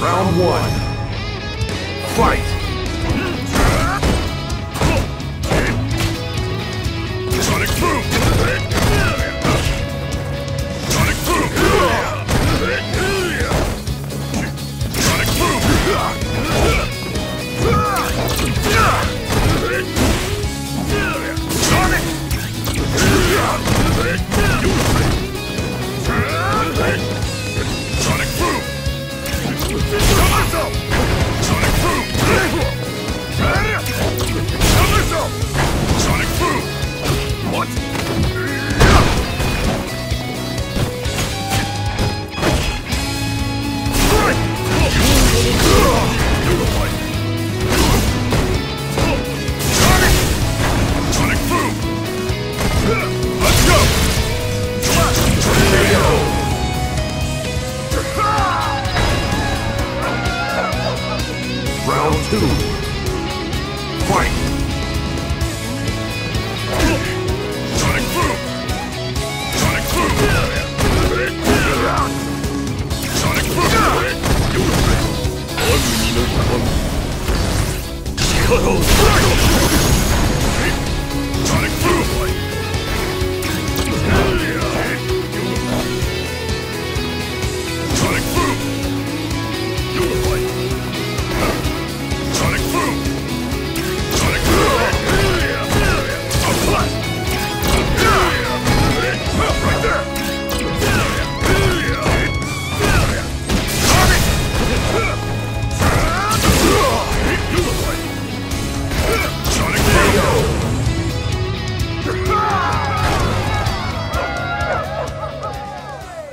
Round one. Fight! Cut old circle! Sonic Boom!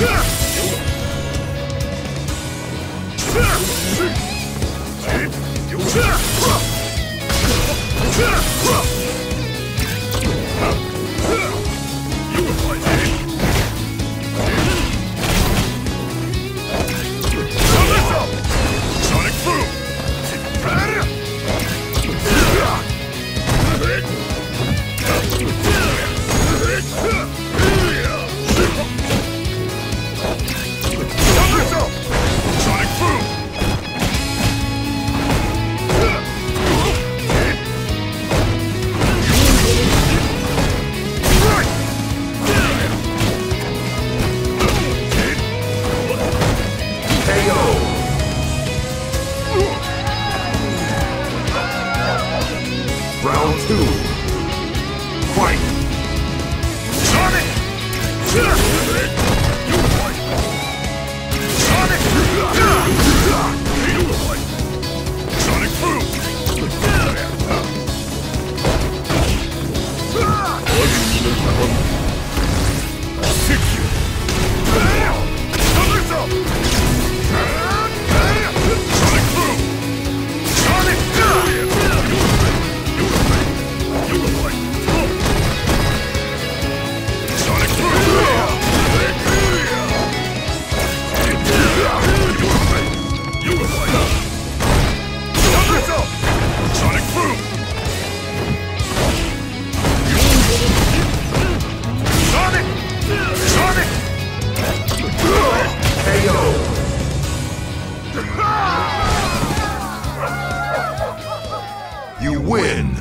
是，是，是，是。two. You win!